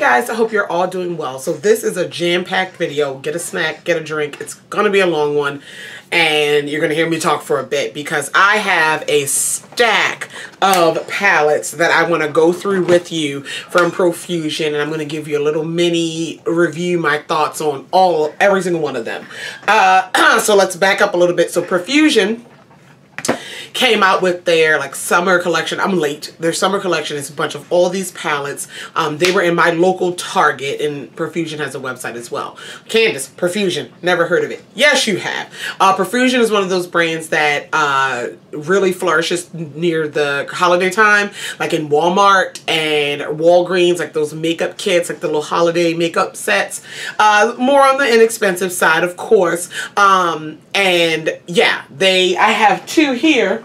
guys, I hope you're all doing well. So this is a jam-packed video. Get a snack, get a drink. It's gonna be a long one and you're gonna hear me talk for a bit because I have a stack of palettes that I wanna go through with you from Profusion and I'm gonna give you a little mini review, my thoughts on all, every single one of them. Uh, so let's back up a little bit. So Profusion came out with their like summer collection. I'm late. Their summer collection is a bunch of all these palettes. Um, they were in my local Target and Profusion has a website as well. Candice, Profusion, never heard of it. Yes, you have. Uh, Profusion is one of those brands that uh, really flourishes near the holiday time, like in Walmart and Walgreens, like those makeup kits, like the little holiday makeup sets. Uh, more on the inexpensive side, of course. Um, and yeah, they, I have two here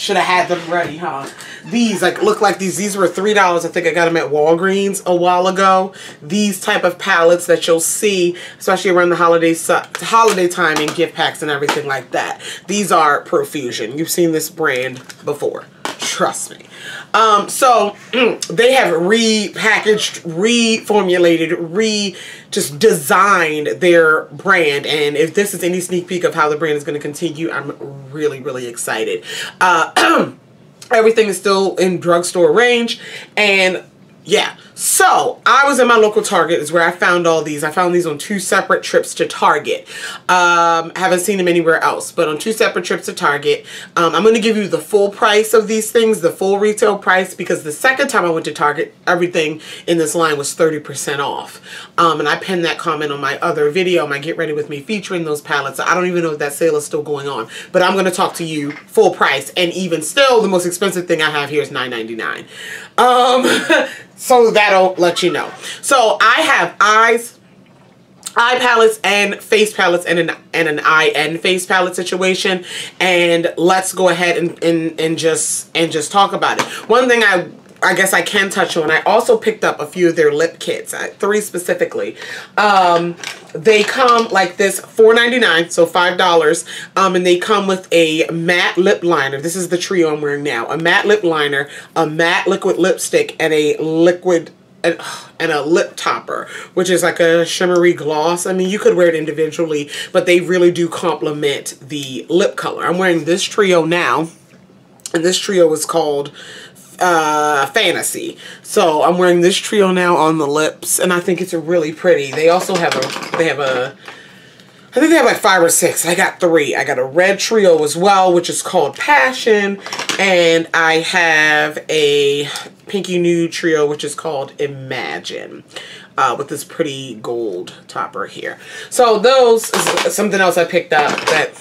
should have had them ready, huh? These like look like these. These were three dollars. I think I got them at Walgreens a while ago. These type of palettes that you'll see, especially around the holiday holiday time in gift packs and everything like that. These are Profusion. You've seen this brand before. Trust me. Um, so they have repackaged, reformulated, re just designed their brand. And if this is any sneak peek of how the brand is going to continue, I'm really, really excited. Uh, everything is still in drugstore range. And yeah, so I was in my local Target is where I found all these. I found these on two separate trips to Target. Um, haven't seen them anywhere else, but on two separate trips to Target. Um, I'm going to give you the full price of these things, the full retail price, because the second time I went to Target, everything in this line was 30% off. Um, and I pinned that comment on my other video, my Get Ready With Me featuring those palettes. I don't even know if that sale is still going on, but I'm going to talk to you full price. And even still, the most expensive thing I have here is $9.99. Um, so that'll let you know. So I have eyes, eye palettes and face palettes and an and an eye and face palette situation and let's go ahead and, and and just and just talk about it one thing i I guess I can touch on. I also picked up a few of their lip kits, uh, three specifically. Um, they come like this, $4.99, so $5. Um, and they come with a matte lip liner. This is the trio I'm wearing now. A matte lip liner, a matte liquid lipstick, and a liquid and, and a lip topper, which is like a shimmery gloss. I mean, you could wear it individually, but they really do complement the lip color. I'm wearing this trio now, and this trio is called uh, Fantasy. So I'm wearing this trio now on the lips, and I think it's really pretty. They also have a, they have a, I think they have like five or six. I got three. I got a red trio as well, which is called Passion, and I have a pinky nude trio, which is called Imagine. Uh, with this pretty gold topper here. So those something else I picked up that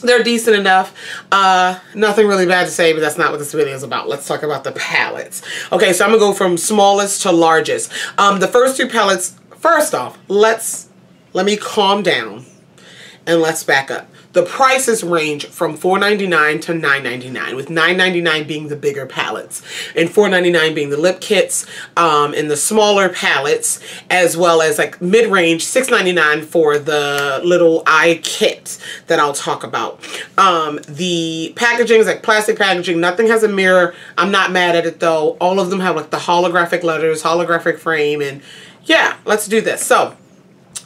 they're decent enough. Uh, nothing really bad to say, but that's not what this video is about. Let's talk about the palettes. Okay, so I'm going to go from smallest to largest. Um, the first two palettes, first off, let's, let me calm down and let's back up. The prices range from $4.99 to $9.99, with $9.99 being the bigger palettes, and $4.99 being the lip kits um, and the smaller palettes, as well as like mid-range $6.99 for the little eye kit that I'll talk about. Um, the packaging is like plastic packaging. Nothing has a mirror. I'm not mad at it though. All of them have like the holographic letters, holographic frame, and yeah, let's do this. So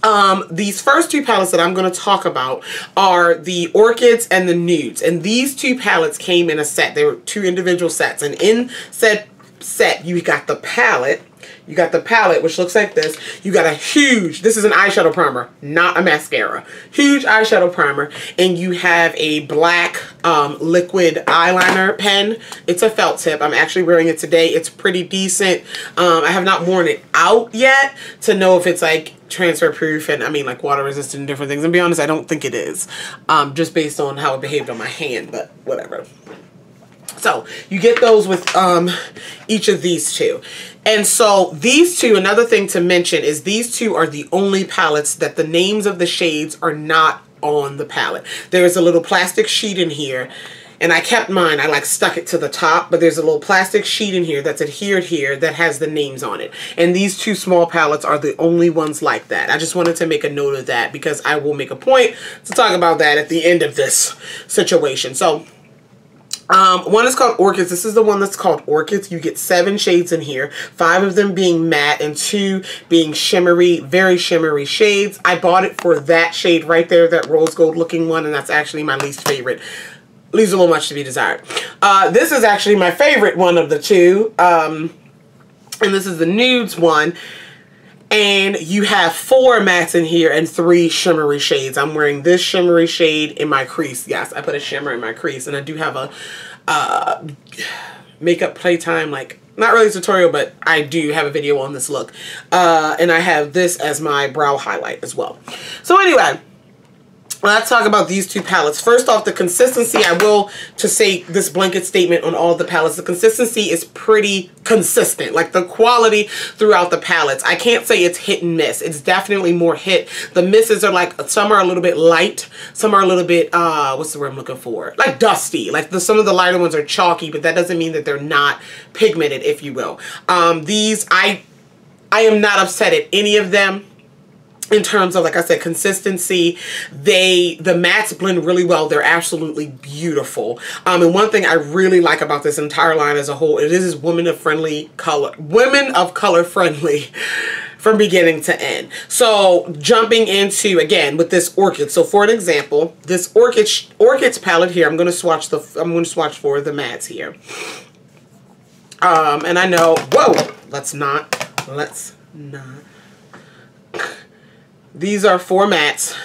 um, these first two palettes that I'm going to talk about are the Orchids and the Nudes. And these two palettes came in a set. They were two individual sets. And in said set, you got the palette you got the palette, which looks like this. You got a huge, this is an eyeshadow primer, not a mascara. Huge eyeshadow primer. And you have a black um, liquid eyeliner pen. It's a felt tip. I'm actually wearing it today. It's pretty decent. Um, I have not worn it out yet to know if it's like transfer proof and I mean like water resistant and different things. And be honest, I don't think it is. Um, just based on how it behaved on my hand, but whatever. So you get those with um, each of these two. And so these two, another thing to mention is these two are the only palettes that the names of the shades are not on the palette. There's a little plastic sheet in here and I kept mine. I like stuck it to the top, but there's a little plastic sheet in here that's adhered here that has the names on it. And these two small palettes are the only ones like that. I just wanted to make a note of that because I will make a point to talk about that at the end of this situation. So Um, one is called Orchids. This is the one that's called Orchids. You get seven shades in here, five of them being matte and two being shimmery, very shimmery shades. I bought it for that shade right there, that rose gold looking one, and that's actually my least favorite. Leaves a little much to be desired. Uh, this is actually my favorite one of the two, um, and this is the nudes one and you have four mattes in here and three shimmery shades. I'm wearing this shimmery shade in my crease. Yes, I put a shimmer in my crease, and I do have a uh, makeup playtime, like, not really tutorial, but I do have a video on this look. Uh, and I have this as my brow highlight as well. So anyway, let's talk about these two palettes. First off, the consistency, I will to say this blanket statement on all the palettes. The consistency is pretty consistent. Like the quality throughout the palettes. I can't say it's hit and miss. It's definitely more hit. The misses are like, some are a little bit light. Some are a little bit, uh, what's the word I'm looking for? Like dusty. Like the, some of the lighter ones are chalky, but that doesn't mean that they're not pigmented, if you will. Um, these, I, I am not upset at any of them in terms of like I said consistency. They the mattes blend really well. They're absolutely beautiful. Um and one thing I really like about this entire line as a whole it is women of friendly color women of color friendly from beginning to end. So jumping into again with this orchid. So for an example this orchid orchids palette here I'm going to swatch the I'm to swatch for the mattes here. Um and I know whoa let's not let's not these are four mattes.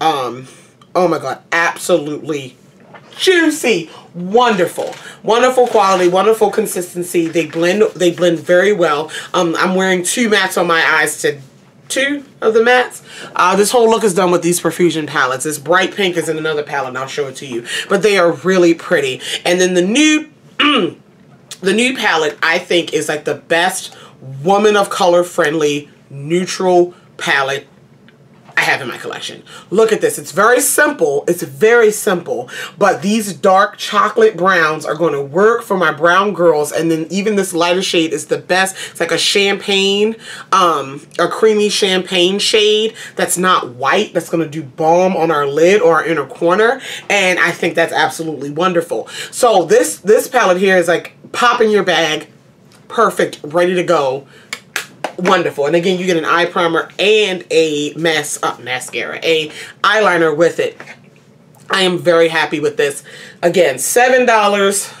Um, oh my god, absolutely juicy wonderful wonderful quality wonderful consistency. They blend they blend very well. Um i'm wearing two mats on my eyes to two of the mattes uh this whole look is done with these profusion palettes. This bright pink is in another palette and i'll show it to you. But they are really pretty. And then the nude the nude palette i think is like the best woman of color friendly neutral palette I have in my collection. Look at this. It's very simple. It's very simple. But these dark chocolate browns are going to work for my brown girls. And then even this lighter shade is the best. It's like a champagne, um, a creamy champagne shade that's not white. That's going to do balm on our lid or our inner corner. And I think that's absolutely wonderful. So this, this palette here is like pop in your bag. Perfect. Ready to go wonderful. And again, you get an eye primer and a mas uh, mascara, a eyeliner with it. I am very happy with this. Again, $7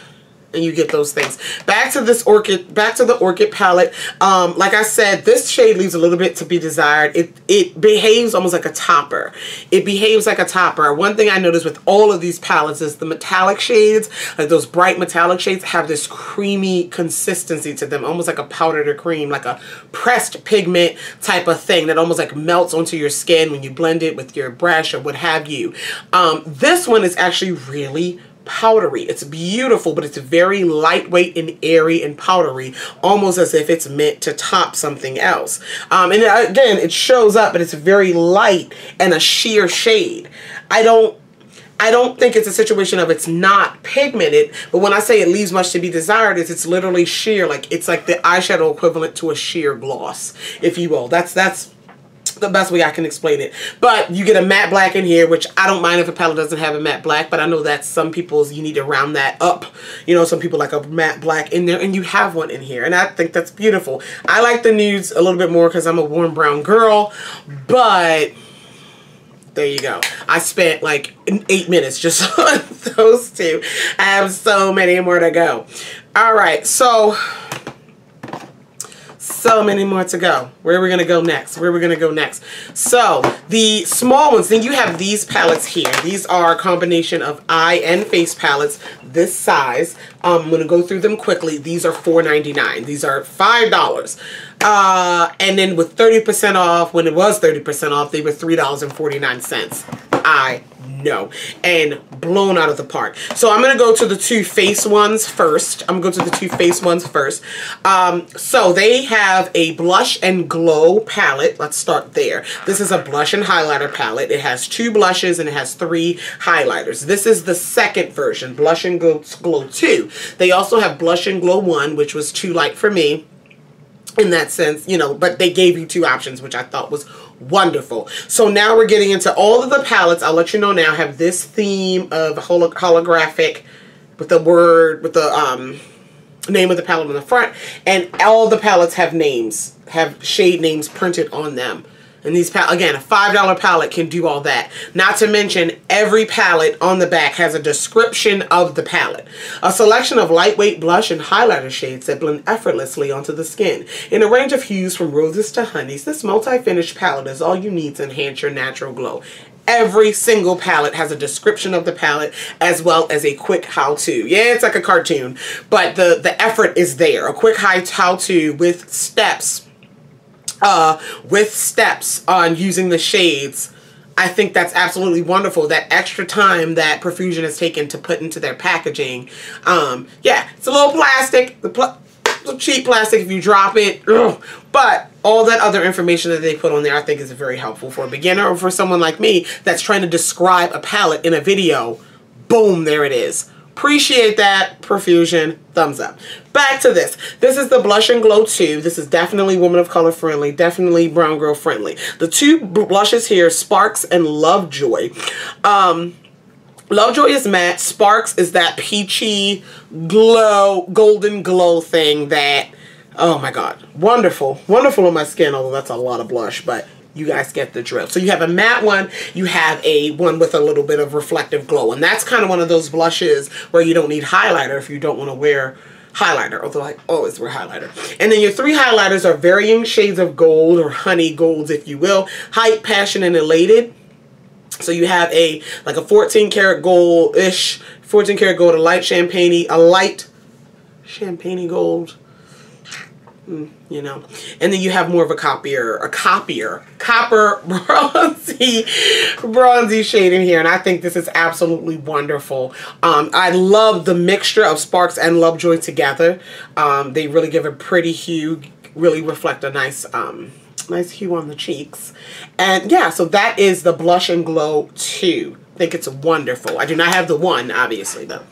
and you get those things. Back to this orchid, back to the orchid palette. Um, like I said, this shade leaves a little bit to be desired. It it behaves almost like a topper. It behaves like a topper. One thing I noticed with all of these palettes is the metallic shades, like those bright metallic shades, have this creamy consistency to them, almost like a powdered or cream, like a pressed pigment type of thing that almost like melts onto your skin when you blend it with your brush or what have you. Um, this one is actually really powdery. It's beautiful, but it's very lightweight and airy and powdery, almost as if it's meant to top something else. Um, and again, it shows up, but it's very light and a sheer shade. I don't I don't think it's a situation of it's not pigmented, but when I say it leaves much to be desired, is it's literally sheer, like it's like the eyeshadow equivalent to a sheer gloss, if you will. That's that's the best way I can explain it. But you get a matte black in here, which I don't mind if a palette doesn't have a matte black, but I know that some people's, you need to round that up. You know, some people like a matte black in there, and you have one in here, and I think that's beautiful. I like the nudes a little bit more because I'm a warm brown girl, but there you go. I spent like eight minutes just on those two. I have so many more to go. All right, so so many more to go. Where are we going to go next? Where are we going to go next? So the small ones, then you have these palettes here. These are a combination of eye and face palettes this size. Um, I'm going to go through them quickly. These are $4.99. These are $5. Uh, and then with 30% off, when it was 30% off, they were $3.49. I And blown out of the park. So I'm going to go to the two face ones first. I'm going to go to the two face ones first. Um, so they have a blush and glow palette. Let's start there. This is a blush and highlighter palette. It has two blushes and it has three highlighters. This is the second version, Blush and Glow, glow 2. They also have Blush and Glow 1, which was too light for me in that sense, you know, but they gave you two options, which I thought was wonderful. So now we're getting into all of the palettes. I'll let you know now have this theme of holo holographic with the word with the um name of the palette on the front and all the palettes have names have shade names printed on them and these pal again a five dollar palette can do all that not to mention every palette on the back has a description of the palette a selection of lightweight blush and highlighter shades that blend effortlessly onto the skin in a range of hues from roses to honeys this multi-finished palette is all you need to enhance your natural glow every single palette has a description of the palette as well as a quick how-to. Yeah, it's like a cartoon, but the, the effort is there. A quick how-to with steps, uh, with steps on using the shades. I think that's absolutely wonderful. That extra time that Profusion has taken to put into their packaging. Um, yeah, it's a little plastic. The pl cheap plastic if you drop it. Ugh. But all that other information that they put on there I think is very helpful for a beginner or for someone like me that's trying to describe a palette in a video. Boom, there it is. Appreciate that. Profusion. Thumbs up. Back to this. This is the Blush and Glow 2. This is definitely woman of color friendly. Definitely brown girl friendly. The two blushes here, Sparks and Lovejoy. Um, Lovejoy is matte. Sparks is that peachy glow, golden glow thing that, oh my god, wonderful. Wonderful on my skin, although that's a lot of blush, but you guys get the drill. So you have a matte one, you have a one with a little bit of reflective glow, and that's kind of one of those blushes where you don't need highlighter if you don't want to wear highlighter, although I always wear highlighter. And then your three highlighters are varying shades of gold or honey golds, if you will. Hype, Passion, and Elated. So you have a like a 14 karat gold-ish, 14 karat gold, a light champagne, a light champagne gold, you know. And then you have more of a copier, a copier, copper bronzy, bronzy shade in here. And I think this is absolutely wonderful. Um, I love the mixture of Sparks and Lovejoy together. Um, they really give a pretty hue, really reflect a nice um, nice hue on the cheeks. And yeah, so that is the Blush and Glow 2. I think it's wonderful. I do not have the one, obviously, though.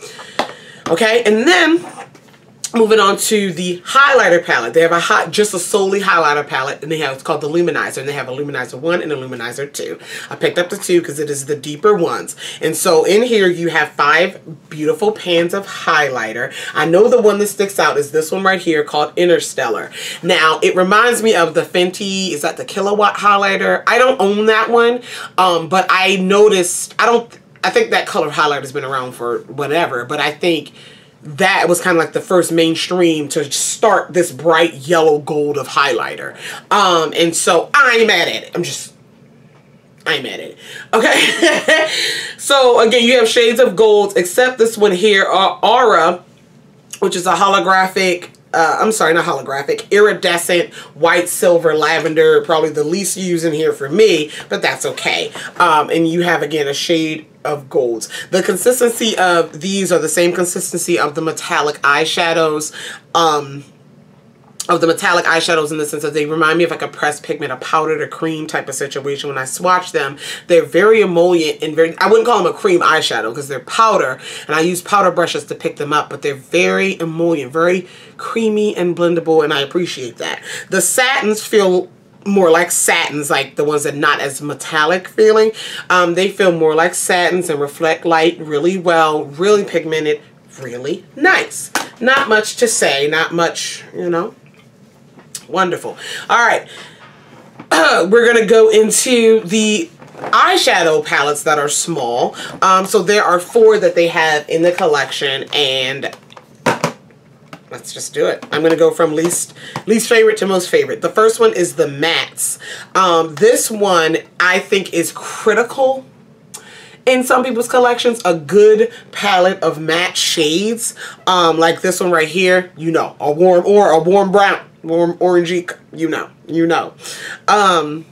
Okay, and then Moving on to the highlighter palette. They have a hot, just a solely highlighter palette, and they have it's called the Luminizer, and they have a Luminizer 1 and a Luminizer 2. I picked up the 2 because it is the deeper ones. And so in here you have five beautiful pans of highlighter. I know the one that sticks out is this one right here called Interstellar. Now, it reminds me of the Fenty, is that the Killawatt highlighter? I don't own that one, um, but I noticed, I don't, I think that color highlighter has been around for whatever, but I think that was kind of like the first mainstream to start this bright yellow gold of highlighter. Um, and so I'm at it. I'm just, I'm at it. Okay. so again, you have shades of golds, except this one here, uh, Aura, which is a holographic uh, I'm sorry, not holographic, iridescent, white, silver, lavender, probably the least used in here for me, but that's okay. Um, and you have, again, a shade of golds. The consistency of these are the same consistency of the metallic eyeshadows. Um, of the metallic eyeshadows in the sense that they remind me of like a pressed pigment, a powdered or cream type of situation. When I swatch them, they're very emollient and very, I wouldn't call them a cream eyeshadow because they're powder and I use powder brushes to pick them up, but they're very emollient, very creamy and blendable and I appreciate that. The satins feel more like satins, like the ones that not as metallic feeling. Um, they feel more like satins and reflect light really well, really pigmented, really nice. Not much to say, not much, you know. Wonderful. All right. we're going to go into the eyeshadow palettes that are small. Um, so there are four that they have in the collection and let's just do it. I'm going to go from least least favorite to most favorite. The first one is the mattes. Um, this one I think is critical in some people's collections a good palette of matte shades um, like this one right here you know a warm or a warm brown warm orangey you know you know um,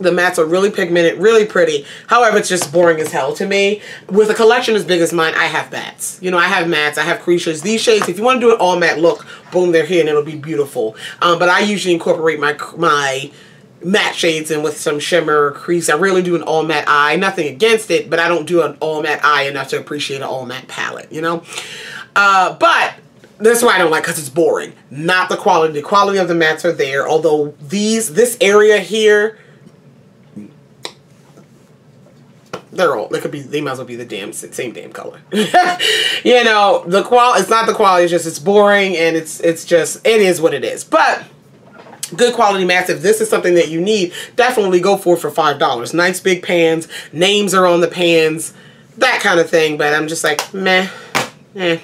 the mattes are really pigmented, really pretty. However, it's just boring as hell to me. With a collection as big as mine, I have mattes. You know, I have mattes, I have creases. These shades, if you want to do an all matte look, boom, they're here and it'll be beautiful. Um, but I usually incorporate my my matte shades in with some shimmer crease. I really do an all matte eye. Nothing against it, but I don't do an all matte eye enough to appreciate an all matte palette, you know? Uh, but that's why I don't like because it's boring. Not the quality. The quality of the mattes are there. Although these, this area here they're old. they could be they might as well be the damn same damn color. You know the qual it's not the quality it's just it's boring and it's it's just it is what it is. But good quality mats if this is something that you need definitely go for for five dollars. Nice big pans names are on the pans that kind of thing but i'm just like meh Eh.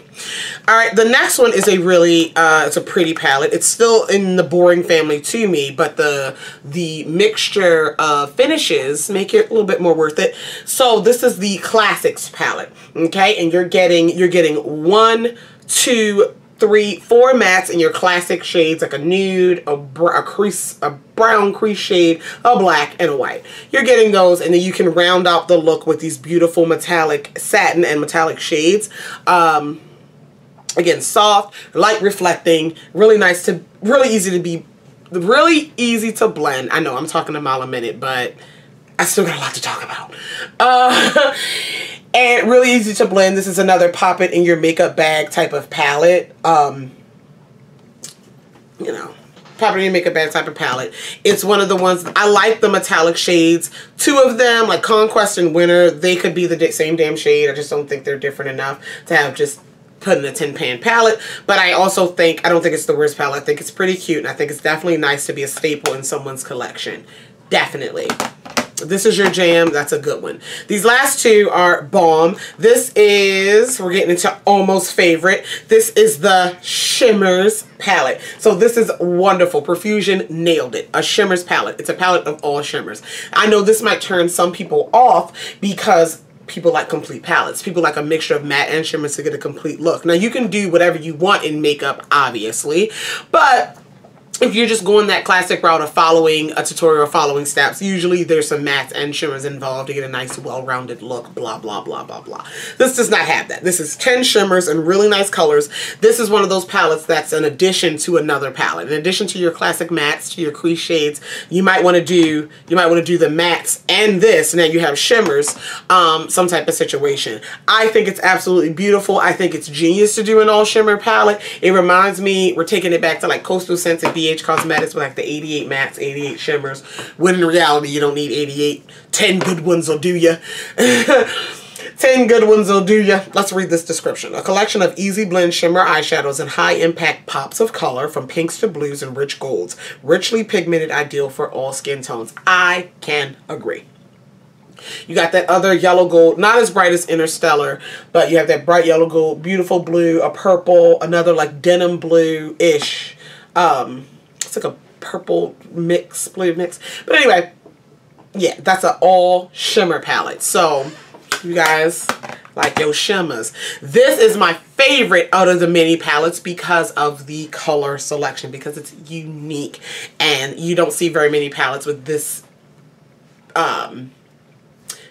All right, the next one is a really, uh, it's a pretty palette. It's still in the boring family to me, but the the mixture of finishes make it a little bit more worth it. So this is the Classics palette, okay? And you're getting, you're getting one, two, three, four mattes in your classic shades, like a nude, a, a crease, a brown crease shade, a black, and a white. You're getting those, and then you can round out the look with these beautiful metallic satin and metallic shades. Um, again, soft, light reflecting, really nice to, really easy to be, really easy to blend. I know I'm talking a mile a minute, but I still got a lot to talk about. Uh, and really easy to blend. This is another pop it in your makeup bag type of palette. Um, you know, pop it in your makeup bag type of palette. It's one of the ones, I like the metallic shades. Two of them, like Conquest and Winter, they could be the same damn shade. I just don't think they're different enough to have just put in a tin pan palette. But I also think, I don't think it's the worst palette. I think it's pretty cute and I think it's definitely nice to be a staple in someone's collection. Definitely this is your jam. That's a good one. These last two are bomb. This is, we're getting into almost favorite. This is the Shimmers palette. So this is wonderful. Profusion nailed it. A Shimmers palette. It's a palette of all shimmers. I know this might turn some people off because people like complete palettes. People like a mixture of matte and shimmers to get a complete look. Now you can do whatever you want in makeup, obviously, but if you're just going that classic route of following a tutorial following steps, usually there's some mattes and shimmers involved to get a nice well-rounded look, blah, blah, blah, blah, blah. This does not have that. This is 10 shimmers and really nice colors. This is one of those palettes that's an addition to another palette. In addition to your classic mattes, to your crease shades, you might want to do, you might want to do the mattes and this, and then you have shimmers, um, some type of situation. I think it's absolutely beautiful. I think it's genius to do an all shimmer palette. It reminds me, we're taking it back to like Coastal Scents and Cosmetics with like the 88 mattes, 88 shimmers, when in reality you don't need 88. 10 good ones will do you. 10 good ones will do you. Let's read this description. A collection of easy blend shimmer eyeshadows and high impact pops of color from pinks to blues and rich golds. Richly pigmented, ideal for all skin tones. I can agree. You got that other yellow gold, not as bright as Interstellar, but you have that bright yellow gold, beautiful blue, a purple, another like denim blue-ish. Um, it's like a purple mix, blue mix. But anyway, yeah, that's an all shimmer palette. So you guys like your shimmers. This is my favorite out of the mini palettes because of the color selection, because it's unique. And you don't see very many palettes with this um,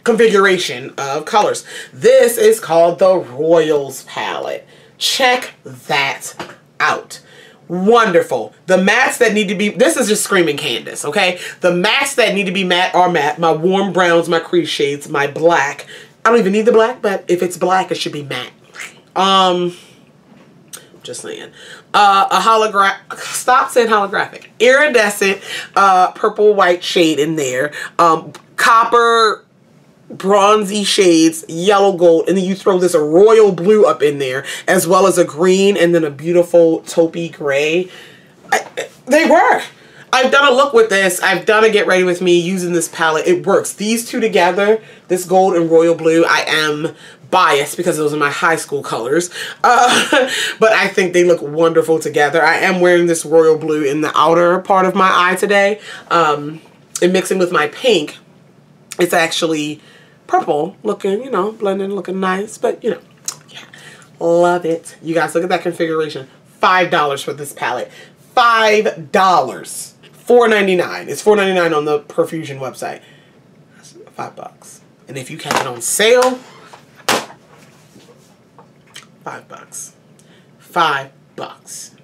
configuration of colors. This is called the Royals palette. Check that out wonderful. The mattes that need to be, this is just screaming Candice, okay? The mattes that need to be matte are matte. My warm browns, my crease shades, my black. I don't even need the black, but if it's black, it should be matte. Um, just saying. Uh, a holographic, stop saying holographic. Iridescent, uh, purple white shade in there. Um, copper bronzy shades, yellow gold, and then you throw this royal blue up in there, as well as a green and then a beautiful taupey gray. I, they work. I've done a look with this. I've done a get ready with me using this palette. It works. These two together, this gold and royal blue, I am biased because those are my high school colors. Uh, but I think they look wonderful together. I am wearing this royal blue in the outer part of my eye today. Um, and mixing with my pink, it's actually purple looking, you know, blending, looking nice. But, you know, yeah, love it. You guys, look at that configuration. $5 for this palette. $5. $4.99. It's $4.99 on the Profusion website. That's five bucks. And if you catch it on sale, five bucks. Five bucks.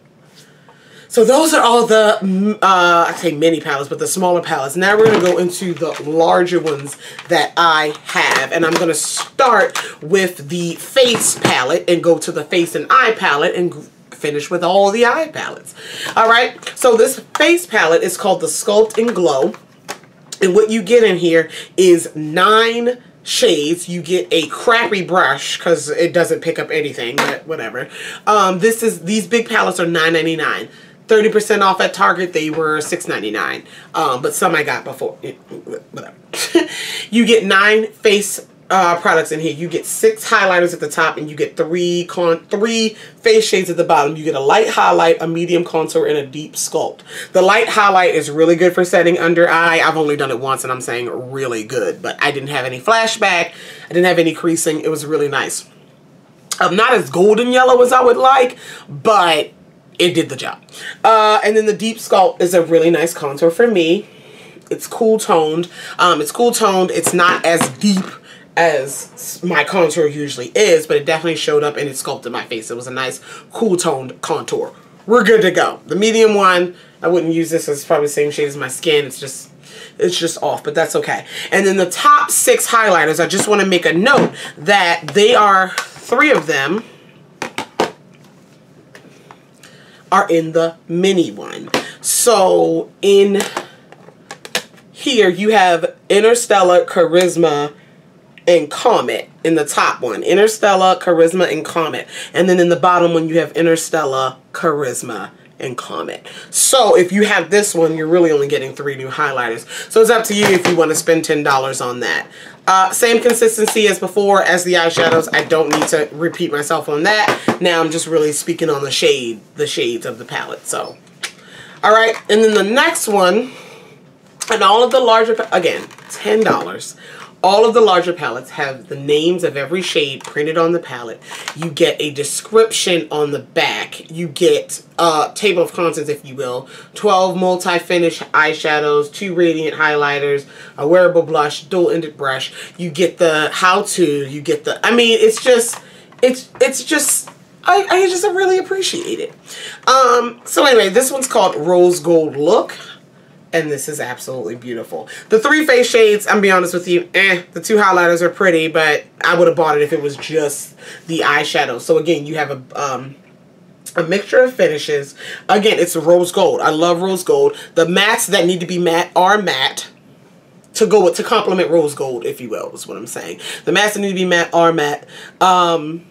So those are all the, mm, uh, I say mini palettes, but the smaller palettes. Now we're going to go into the larger ones that I have. And I'm going to start with the face palette and go to the face and eye palette and finish with all the eye palettes. All right. So this face palette is called the Sculpt and Glow. And what you get in here is nine shades. You get a crappy brush because it doesn't pick up anything, but whatever. Um, this is these big palettes are $9.99. 30% off at Target, they were $6.99. Um, but some I got before. Whatever. you get nine face uh, products in here. You get six highlighters at the top and you get three con three face shades at the bottom. You get a light highlight, a medium contour, and a deep sculpt. The light highlight is really good for setting under eye. I've only done it once and I'm saying really good, but I didn't have any flashback. I didn't have any creasing. It was really nice. Um, not as golden yellow as I would like, but it did the job. Uh, and then the deep sculpt is a really nice contour for me. It's cool toned. Um, it's cool toned. It's not as deep as my contour usually is, but it definitely showed up and it sculpted my face. It was a nice, cool toned contour. We're good to go. The medium one, I wouldn't use this. It's probably the same shade as my skin. It's just, it's just off, but that's okay. And then the top six highlighters, I just want to make a note that they are, three of them are in the mini one. So in here you have Interstellar, Charisma, and Comet in the top one. Interstellar, Charisma, and Comet. And then in the bottom one, you have Interstellar, Charisma, and Comet. So if you have this one, you're really only getting three new highlighters. So it's up to you if you want to spend $10 on that. Uh, same consistency as before as the eyeshadows. I don't need to repeat myself on that. Now I'm just really speaking on the shade, the shades of the palette. So, all right. And then the next one, and all of the larger, again, $10. All of the larger palettes have the names of every shade printed on the palette. You get a description on the back. You get a table of contents, if you will. 12 multi-finish eyeshadows, two radiant highlighters, a wearable blush, dual-ended brush. You get the how-to. You get the, I mean, it's just, it's, it's just, I, I just really appreciate it. Um, so anyway, this one's called Rose Gold Look and this is absolutely beautiful. The three face shades, I'm be honest with you, eh, the two highlighters are pretty, but I would have bought it if it was just the eyeshadow. So again, you have a, um, a mixture of finishes. Again, it's rose gold. I love rose gold. The mattes that need to be matte are matte to go with, to complement rose gold, if you will, is what I'm saying. The mattes that need to be matte are matte. Um,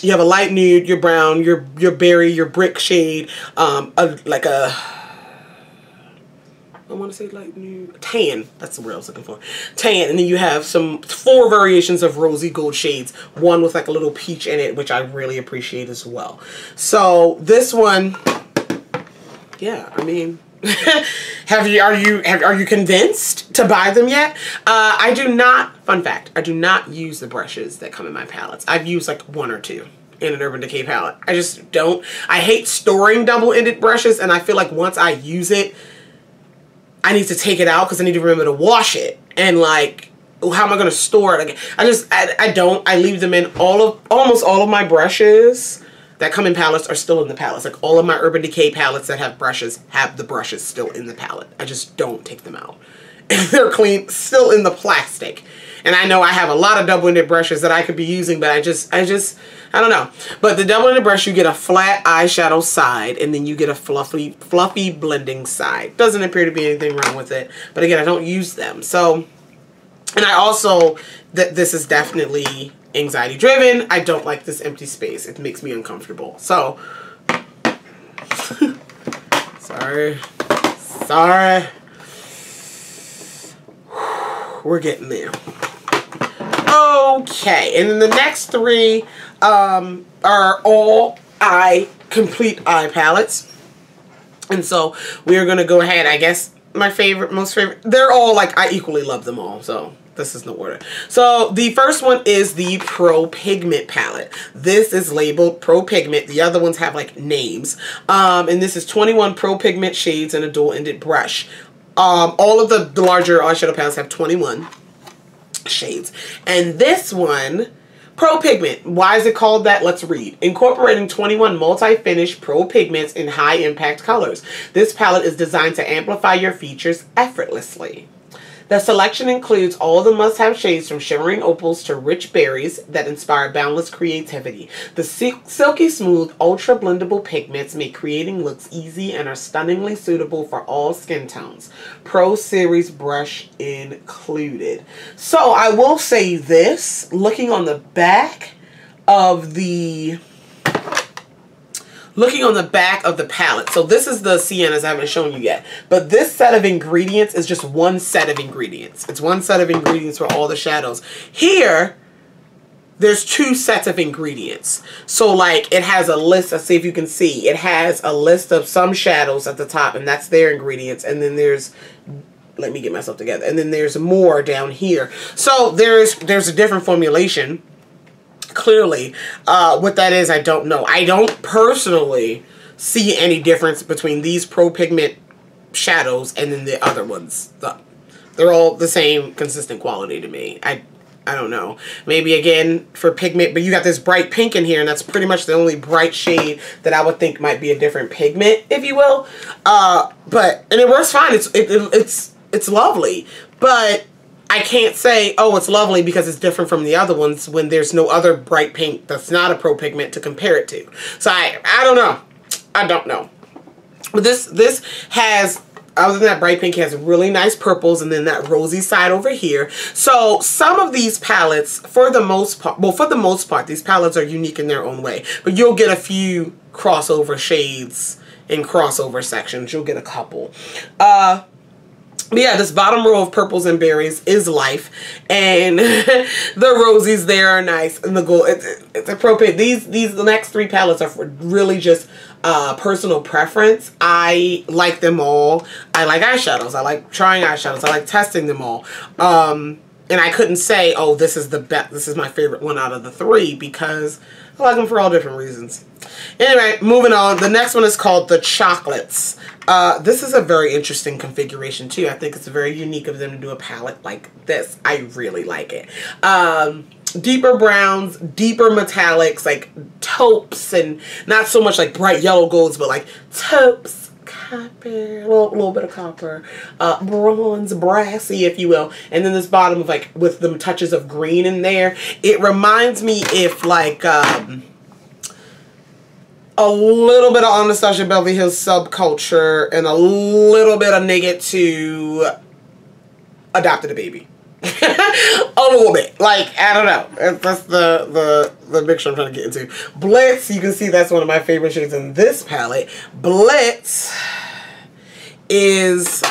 you have a light nude, your brown, your your berry, your brick shade, um, a, like a I want to say light nude, tan. That's the word I was looking for. Tan, and then you have some four variations of rosy gold shades. One with like a little peach in it, which I really appreciate as well. So this one, yeah, I mean, have you are you have, are you convinced to buy them yet? Uh, I do not. Fun fact: I do not use the brushes that come in my palettes. I've used like one or two in an Urban Decay palette. I just don't. I hate storing double-ended brushes, and I feel like once I use it I need to take it out because I need to remember to wash it. And like, how am I going to store it? I just, I, I don't. I leave them in all of, almost all of my brushes that come in palettes are still in the palettes. Like all of my Urban Decay palettes that have brushes have the brushes still in the palette. I just don't take them out. They're clean, still in the plastic. And I know I have a lot of double-ended brushes that I could be using, but I just, I just, I don't know. But the double-ended brush, you get a flat eyeshadow side, and then you get a fluffy, fluffy blending side. Doesn't appear to be anything wrong with it. But again, I don't use them. So, and I also, that this is definitely anxiety driven. I don't like this empty space. It makes me uncomfortable. So, sorry. Sorry. We're getting there. Okay, and then the next three um, are all eye, complete eye palettes. And so we are going to go ahead, I guess my favorite, most favorite, they're all like, I equally love them all, so this is no order. So the first one is the Pro Pigment palette. This is labeled Pro Pigment. The other ones have like names. Um, and this is 21 Pro Pigment shades and a dual-ended brush. Um, all of the, the larger eyeshadow palettes have 21 shades. And this one, Pro Pigment. Why is it called that? Let's read. Incorporating 21 multi-finish Pro Pigments in high-impact colors. This palette is designed to amplify your features effortlessly. The selection includes all the must-have shades from shimmering opals to rich berries that inspire boundless creativity. The silky smooth, ultra blendable pigments make creating looks easy and are stunningly suitable for all skin tones. Pro Series brush included. So I will say this, looking on the back of the looking on the back of the palette. So this is the siennas I haven't shown you yet. But this set of ingredients is just one set of ingredients. It's one set of ingredients for all the shadows. Here, there's two sets of ingredients. So like it has a list, let's see if you can see. It has a list of some shadows at the top and that's their ingredients. And then there's let me get myself together. And then there's more down here. So there's there's a different formulation clearly. Uh, what that is, I don't know. I don't personally see any difference between these Pro Pigment shadows and then the other ones. The, they're all the same consistent quality to me. I I don't know. Maybe again for pigment, but you got this bright pink in here, and that's pretty much the only bright shade that I would think might be a different pigment, if you will. Uh, but and it works fine. It's it, it, it's it's lovely, but I can't say, oh, it's lovely because it's different from the other ones when there's no other bright pink that's not a pro pigment to compare it to. So I, I don't know. I don't know. But this, this has other than that bright pink has really nice purples and then that rosy side over here so some of these palettes for the most part well for the most part these palettes are unique in their own way but you'll get a few crossover shades in crossover sections you'll get a couple uh yeah, this bottom row of purples and berries is life. And the rosies there are nice. And the gold, it's, it's appropriate. These, these, the next three palettes are for really just uh, personal preference. I like them all. I like eyeshadows. I like trying eyeshadows. I like testing them all. Um, and I couldn't say, oh, this is the best, this is my favorite one out of the three because I like them for all different reasons. Anyway, moving on. The next one is called the Chocolates. Uh, this is a very interesting configuration too. I think it's very unique of them to do a palette like this. I really like it. Um, deeper browns, deeper metallics, like taupes, and not so much like bright yellow golds, but like taupes, copper, a little, little bit of copper, uh, bronze, brassy, if you will. And then this bottom of like with the touches of green in there. It reminds me if like, um, a little bit of Anastasia Beverly Hills subculture and a little bit of nigga to adopted a baby. a little bit. Like, I don't know. That's the, the, the mixture I'm trying to get into. Blitz, you can see that's one of my favorite shades in this palette. Blitz is,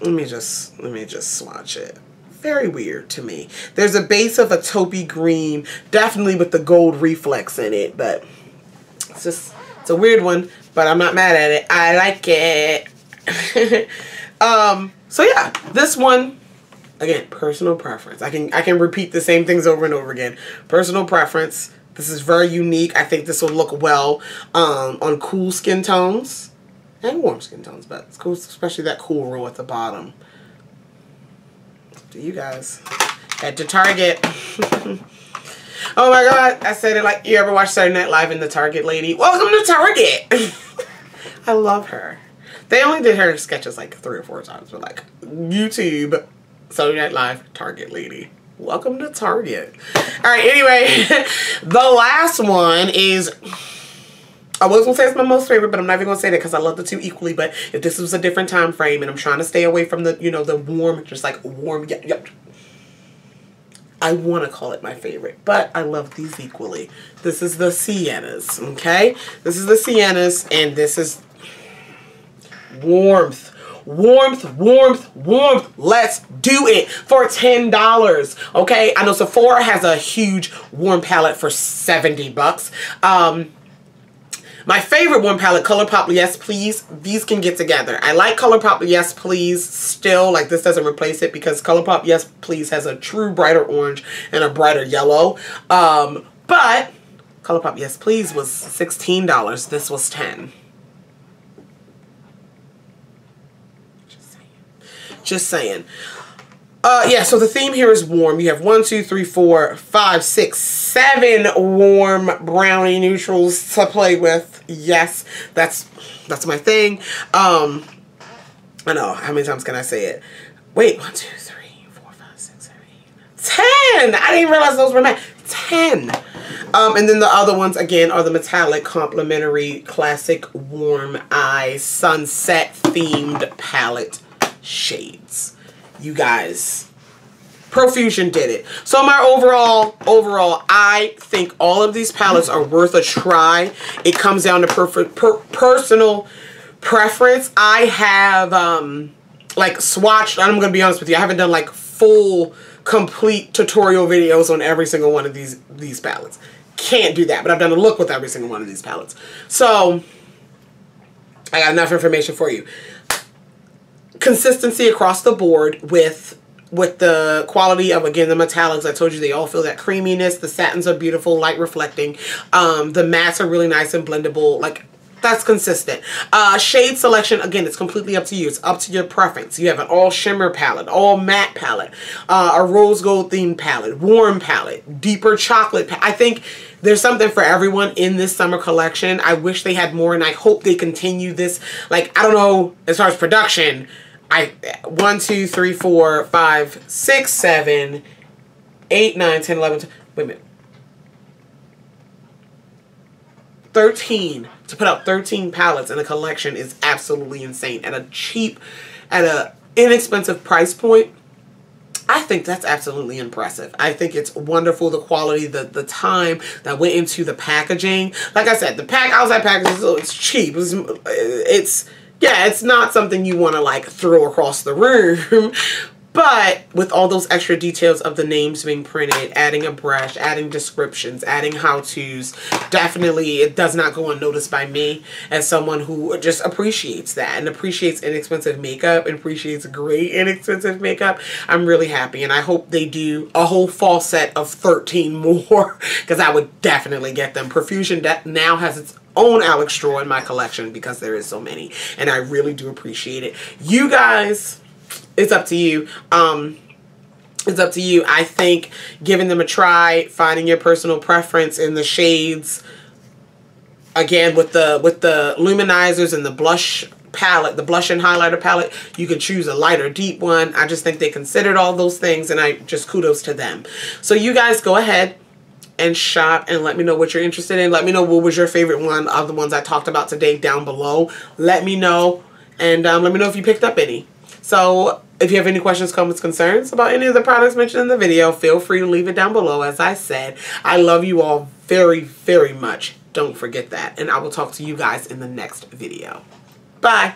let me just, let me just swatch it very weird to me. There's a base of a taupey green, definitely with the gold reflex in it, but it's just, it's a weird one, but I'm not mad at it. I like it. um, so yeah, this one, again, personal preference. I can, I can repeat the same things over and over again. Personal preference. This is very unique. I think this will look well um, on cool skin tones and warm skin tones, but it's cool, especially that cool row at the bottom. To you guys. Head to Target. Oh my god, I said it like you ever watch Saturday Night Live in the Target lady? Welcome to Target! I love her. They only did her sketches like three or four times, but like YouTube, Saturday Night Live, Target lady. Welcome to Target. Alright, anyway, the last one is I was gonna say it's my most favorite, but I'm not even gonna say that because I love the two equally. But if this was a different time frame and I'm trying to stay away from the, you know, the warm, just like warm, I want to call it my favorite, but I love these equally. This is the Siennas, okay? This is the Siennas, and this is warmth. Warmth, warmth, warmth. Let's do it for $10, okay? I know Sephora has a huge warm palette for 70 bucks. Um, my favorite one palette, ColourPop Yes Please. These can get together. I like ColourPop Yes Please still. Like this doesn't replace it because ColourPop Yes Please has a true brighter orange and a brighter yellow. Um, but ColourPop Yes Please was $16. This was 10 Just saying. Just saying. Uh, yeah, so the theme here is warm. You have one, two, three, four, five, six, seven warm brownie neutrals to play with. Yes, that's that's my thing. Um, I know, how many times can I say it? Wait, one, two, three, four, five, six, seven, eight, ten. I didn't realize those were mad. Ten. Um, and then the other ones, again, are the metallic complementary classic warm eye sunset themed palette shades. You guys, Profusion did it. So my overall, overall, I think all of these palettes are worth a try. It comes down to per personal preference. I have, um, like swatched, I'm going to be honest with you, I haven't done like full complete tutorial videos on every single one of these these palettes. Can't do that, but I've done a look with every single one of these palettes. So, I got enough information for you. Consistency across the board with with the quality of again the metallics i told you they all feel that creaminess the satins are beautiful light reflecting um the mattes are really nice and blendable like that's consistent. Uh, shade selection, again, it's completely up to you. It's up to your preference. You have an all shimmer palette, all matte palette, uh, a rose gold themed palette, warm palette, deeper chocolate. I think there's something for everyone in this summer collection. I wish they had more and I hope they continue this. Like, I don't know, as far as production, I, one, two, three, four, five, six, seven, eight, nine, ten, eleven. 12, wait a minute. 13 to put out 13 palettes in a collection is absolutely insane at a cheap at a inexpensive price point I think that's absolutely impressive. I think it's wonderful, the quality, the, the time that went into the packaging. Like I said, the pack outside packaging, so it's cheap. It's, it's, yeah, it's not something you want to like throw across the room, But with all those extra details of the names being printed, adding a brush, adding descriptions, adding how-tos, definitely it does not go unnoticed by me as someone who just appreciates that and appreciates inexpensive makeup and appreciates great inexpensive makeup. I'm really happy and I hope they do a whole fall set of 13 more because I would definitely get them. Profusion now has its own Alex drawer in my collection because there is so many and I really do appreciate it. You guys it's up to you. Um, it's up to you. I think giving them a try, finding your personal preference in the shades, again with the with the luminizers and the blush palette, the blush and highlighter palette, you can choose a lighter deep one. I just think they considered all those things and I just kudos to them. So you guys go ahead and shop and let me know what you're interested in. Let me know what was your favorite one of the ones I talked about today down below. Let me know and um, let me know if you picked up any. So if you have any questions, comments, concerns about any of the products mentioned in the video, feel free to leave it down below. As I said, I love you all very, very much. Don't forget that. And I will talk to you guys in the next video. Bye.